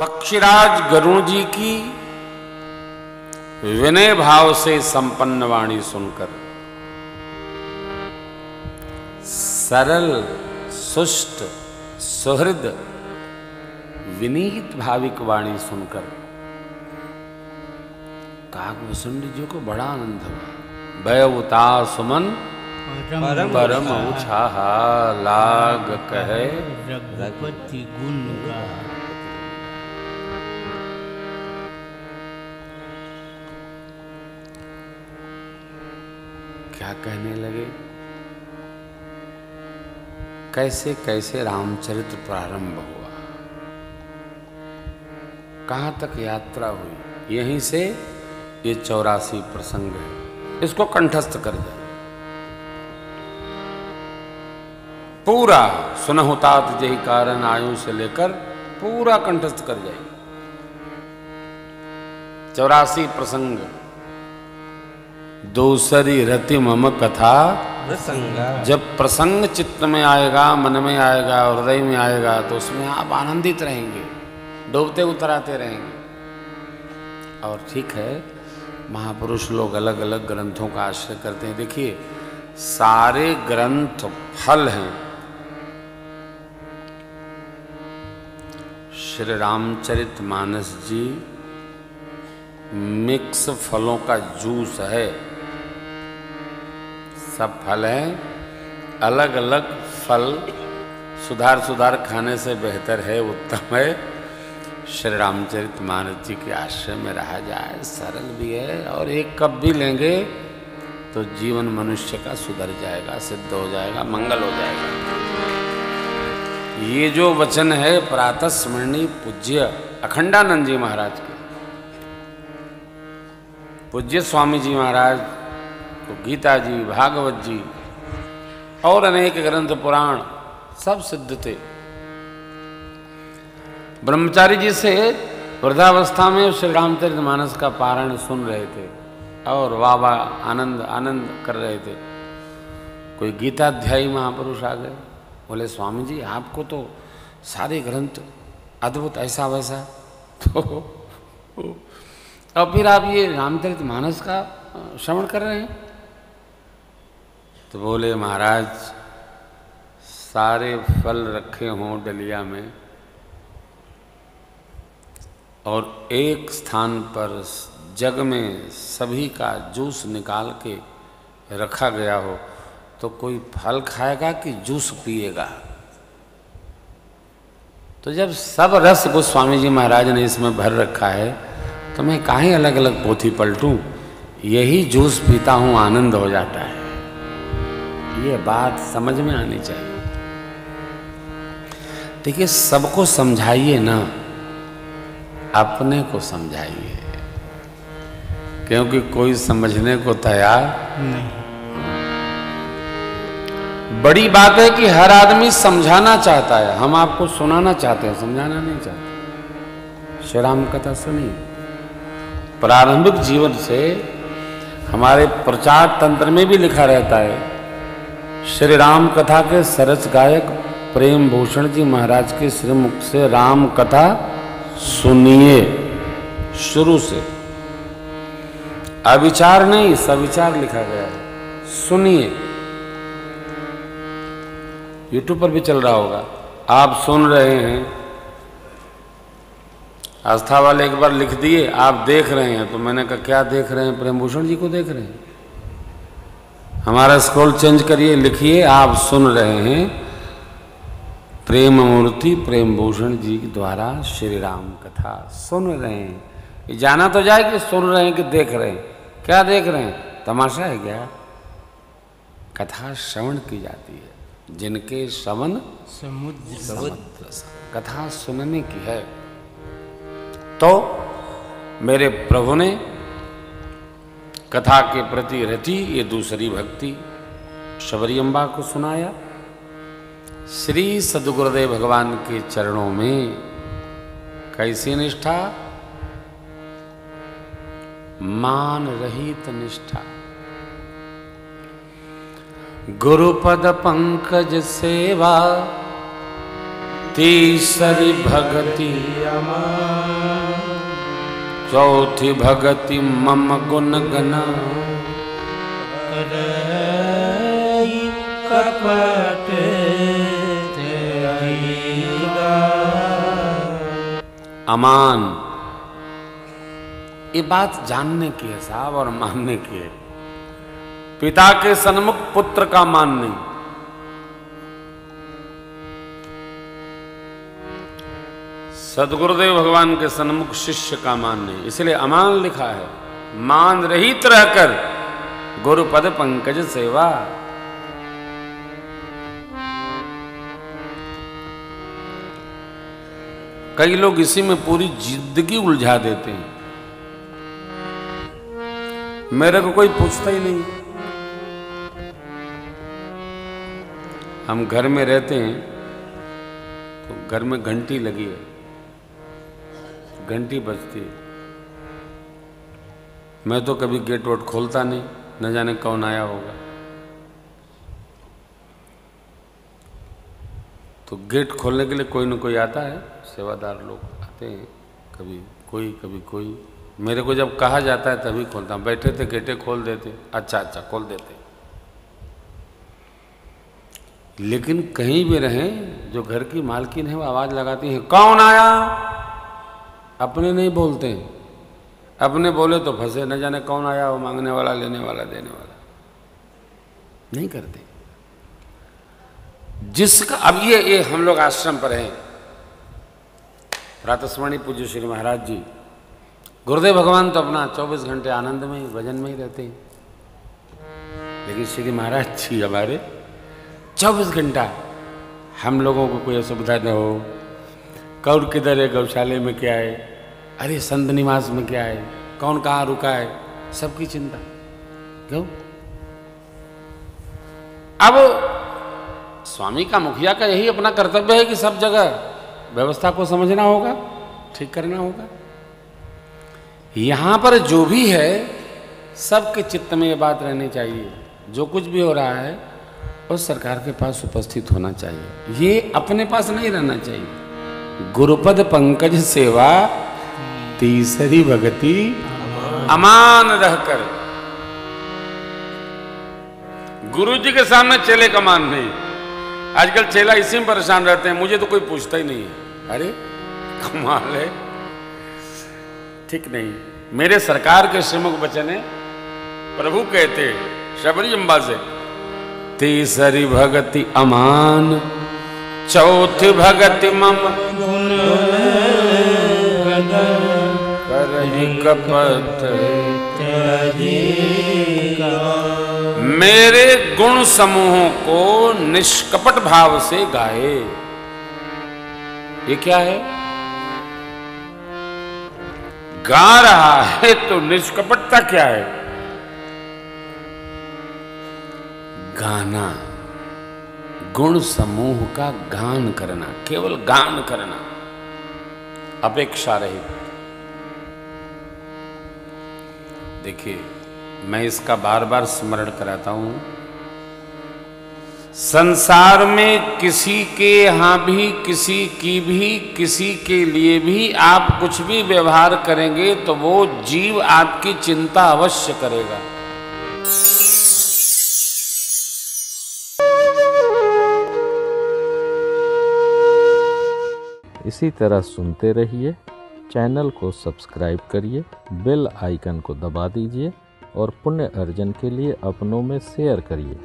पक्षीराज गरुण जी की विनय भाव से संपन्न वाणी सुनकर सरल सुष्ट सुहृद विनीत भाविक वाणी सुनकर काकभूषुंड जी को बड़ा आनंद हुआ। भयवता सुमन परम परम उछाहा लाग कहे। रघुपति गुण गा क्या कहने लगे? कैसे कैसे रामचरित्र प्रारंभ हुआ? कहाँ तक यात्रा हुई? यहीं से ये चौरासी प्रसंग है। इसको कंठस्थ कर जाए पूरा सुनहुतात जही कारण आयु से लेकर पूरा कंठस्थ कर जाए चौरासी प्रसंग दूसरी रति मम कथा। प्रसंगा। जब प्रसंग चित्त में आएगा मन में आएगा हृदय में आएगा तो उसमें आप आनंदित रहेंगे डूबते उतराते रहेंगे। और ठीक है महापुरुष लोग अलग अलग ग्रंथों का आश्रय करते हैं। देखिए सारे ग्रंथ फल हैं। श्री रामचरित मानस जी मिक्स फलों का जूस है। सब फल हैं। अलग अलग फल सुधार सुधार खाने से बेहतर है, उत्तम है। श्री रामचरित मानस जी के आश्रय में रहा जाए, सरल भी है और एक कप भी लेंगे तो जीवन मनुष्य का सुधर जाएगा, सिद्ध हो जाएगा, मंगल हो जाएगा। ये जो वचन है प्रातः स्मरणीय पूज्य अखंडानंद जी महाराज के। पूज्य स्वामी जी महाराज को गीता जी, भागवत जी और अनेक ग्रंथ पुराण सब सिद्ध थे। ब्रह्मचारी जी से वृद्धावस्था में श्री रामचरित मानस का पारायण सुन रहे थे और वाह वाह आनंद आनंद कर रहे थे। कोई गीताध्यायी महापुरुष आ गए, बोले स्वामी जी आपको तो सारे ग्रंथ अद्भुत ऐसा वैसा। तो और फिर आप ये रामचरित मानस का श्रवण कर रहे हैं? तो बोले, महाराज, सारे फल रखे हों डलिया में और एक स्थान पर जग में सभी का जूस निकाल के रखा गया हो तो कोई फल खाएगा कि जूस पिएगा? तो जब सब रस गोस्वामी जी महाराज ने इसमें भर रखा है तो मैं काहे अलग अलग पोथी पलटूं? यही जूस पीता हूँ, आनंद हो जाता है। ये बात समझ में आनी चाहिए। देखिए, सबको समझाइए ना, अपने को समझाइए। क्योंकि कोई समझने को तैयार नहीं। बड़ी बात है कि हर आदमी समझाना चाहता है। हम आपको सुनाना चाहते हैं, समझाना नहीं चाहते। श्री राम कथा सुनिए। प्रारंभिक जीवन से हमारे प्रचार तंत्र में भी लिखा रहता है श्री राम कथा के सरस गायक प्रेम भूषण जी महाराज के श्रीमुख से राम कथा सुनिए। शुरू से। अविचार नहीं, सविचार लिखा गया है। सुनिए। यूट्यूब पर भी चल रहा होगा। आप सुन रहे हैं। आस्था वाले एक बार लिख दिए, आप देख रहे हैं। तो मैंने कहा, क्या देख रहे हैं? प्रेम भूषण जी को देख रहे हैं। हमारा स्क्रॉल चेंज करिए लिखिए आप सुन रहे हैं प्रेम मूर्ति प्रेम भूषण जी द्वारा श्री राम कथा। सुन रहे हैं। ये जाना तो जाए कि सुन रहे हैं कि देख रहे हैं। क्या देख रहे हैं? तमाशा है क्या? कथा श्रवण की जाती है। जिनके श्रवण समुद्र। समुद्र। कथा सुनने की है। तो मेरे प्रभु ने कथा के प्रति रति ये दूसरी भक्ति। शबरी अम्बा को सुनाया। श्री सदगुरुदेव भगवान के चरणों में कैसी निष्ठा? मान रहित निष्ठा। गुरुपद पंकज सेवा, तीसरी भगति चौथी भगति मम गुण गना कपट अमान ये बात जानने की है साहब और मानने की है। पिता के सन्मुख पुत्र का मान नहीं। सदगुरुदेव भगवान के सन्मुख शिष्य का मान नहीं इसलिए अमान लिखा है, मान रहित रहकर गुरुपद पंकज सेवा। कई लोग इसी में पूरी ज़िंदगी उलझा देते हैं। मेरे को कोई पूछता ही नहीं। हम घर में रहते हैं तो घर में घंटी लगी है। घंटी बजती है। मैं तो कभी गेट वोट खोलता नहीं, न जाने कौन आया होगा। तो गेट खोलने के लिए कोई ना कोई आता है, सेवादार लोग आते हैं, कभी कोई कभी कोई। मेरे को जब कहा जाता है तभी खोलता हूँ। बैठे थे, गेटे खोल देते। अच्छा अच्छा खोल देते। लेकिन कहीं भी रहें, जो घर की मालकिन है, वो आवाज़ लगाती है, कौन आया? अपने नहीं बोलते। हैं अपने बोले तो फंसे न जाने कौन आया वो मांगने वाला, लेने वाला, देने वाला। नहीं करते। जिसका, अब ये ये हम लोग आश्रम पर हैं। प्रातस्मरणी पूज्य श्री महाराज जी। गुरुदेव भगवान तो अपना 24 घंटे आनंद में ही भजन में ही रहते हैं। लेकिन श्री महाराज जी हमारे 24 घंटा हम लोगों को कोई असुविधा न हो। कौर किधर है, गौशाले में क्या है? अरे संत निवास में क्या है? कौन कहाँ रुका है? सबकी चिंता। क्यों? अब स्वामी का मुखिया का यही अपना कर्तव्य है कि सब जगह व्यवस्था को समझना होगा, ठीक करना होगा। यहाँ पर जो भी है, सबके चित्त में ये बात रहनी चाहिए। जो कुछ भी हो रहा है, वो सरकार के पास उपस्थित होना चाहिए। ये अपने पास नहीं रहना चाहिए। गुरुपद पंकज सेवा तीसरी भगति। अमान रहकर। गुरु जी के सामने चेले का मान नहीं। आजकल चेला इसी में परेशान रहते हैं, मुझे तो कोई पूछता ही नहीं है। अरे, कमाल है। ठीक नहीं, मेरे सरकार के श्रीमुख बचन है, प्रभु कहते शबरी अम्बा से तीसरी भगति अमान, चौथी भगति मम। करही कपट मेरे गुण समूहों को निष्कपट भाव से गाए। ये क्या है? गा रहा है तो निष्कपटता क्या है? गाना। गुण समूह का गान करना, केवल गान करना। अपेक्षा रही। देखिए, मैं इसका बार बार स्मरण कराता हूँ। संसार में किसी के यहाँ भी, किसी की भी, किसी के लिए भी आप कुछ भी व्यवहार करेंगे तो वो जीव आपकी चिंता अवश्य करेगा। इसी तरह सुनते रहिए। चैनल को सब्सक्राइब करिए, बेल आइकन को दबा दीजिए और पुण्य अर्जन के लिए अपनों में शेयर करिए।